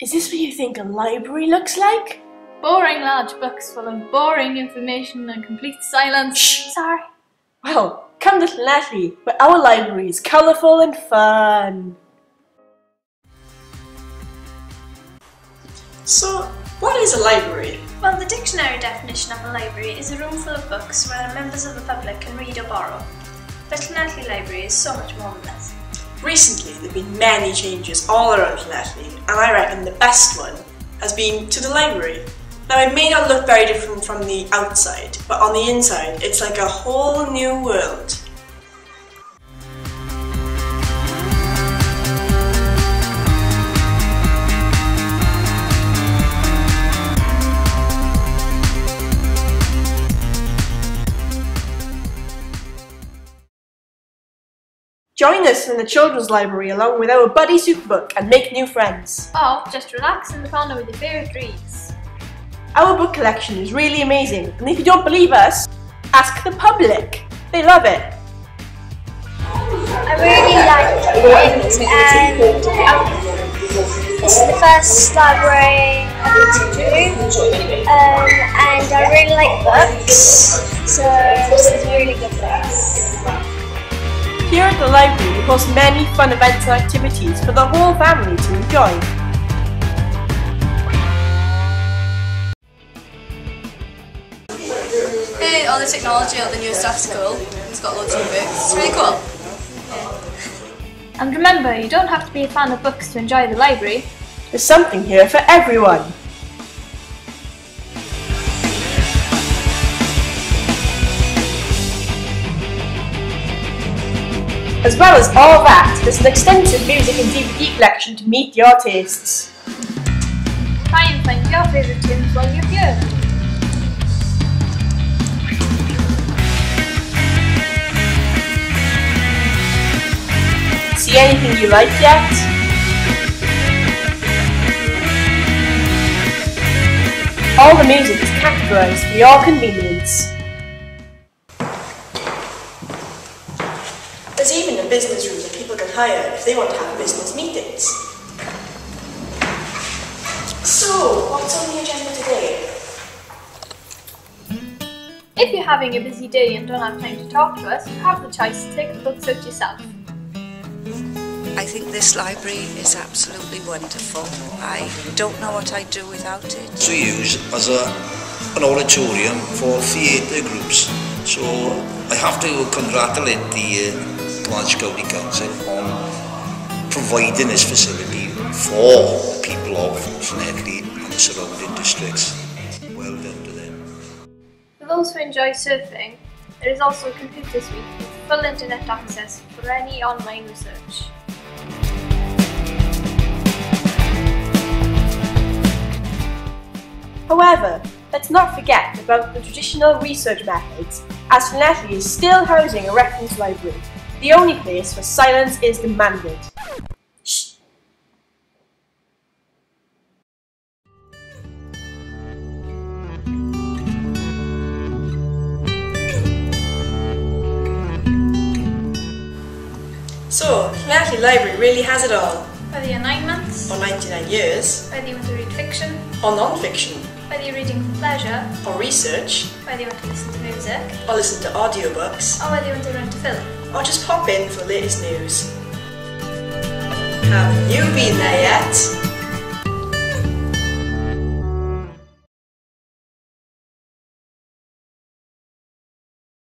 Is this what you think a library looks like? Boring large books full of boring information and complete silence. Shh. Sorry. Well, come to Llanelli, where our library is colourful and fun. So, what is a library? Well, the dictionary definition of a library is a room full of books where members of the public can read or borrow. But Llanelli Library is so much more than this. Recently, there have been many changes all around Llanelli, and I reckon the best one has been to the library. Now, it may not look very different from the outside, but on the inside, it's like a whole new world. Join us in the children's library along with our Buddy Superbook and make new friends. Or just relax in the corner with your favourite reads. Our book collection is really amazing, and if you don't believe us, ask the public. They love it. I really like it and um, this is the first library I've been to um, and I really like books so this is a really good place. Here at the library, we host many fun events and activities for the whole family to enjoy. Hey, all the technology at the new staff school. It's got loads of books. It's really cool. And remember, you don't have to be a fan of books to enjoy the library. There's something here for everyone. As well as all that, there's an extensive music and DVD collection to meet your tastes. Try and find your favourite tunes while you're here. See anything you like yet? All the music is categorized for your convenience. Business room that people can hire if they want to have business meetings. So, what's on the agenda today? If you're having a busy day and don't have time to talk to us, you have the choice to take the books out yourself. I think this library is absolutely wonderful. I don't know what I'd do without it. to use as a, an auditorium for theatre groups. So I have to congratulate the uh, Glasgow County Council on providing this facility for people of Llanelli and the surrounding districts. Well done to them. For those who enjoy surfing, there is also a computer suite with full internet access for any online research. However, let's not forget about the traditional research methods, as Llanelli is still housing a reference library, the only place where silence is demanded. Shh. So, Llanelli Library really has it all. Whether you're nine months, For 99 years, whether you want to read fiction, or non-fiction, whether you're reading for pleasure, or research, whether you want to listen to music, or listen to audiobooks, or whether you want to rent a film. or just pop in for the latest news. Have you been there yet?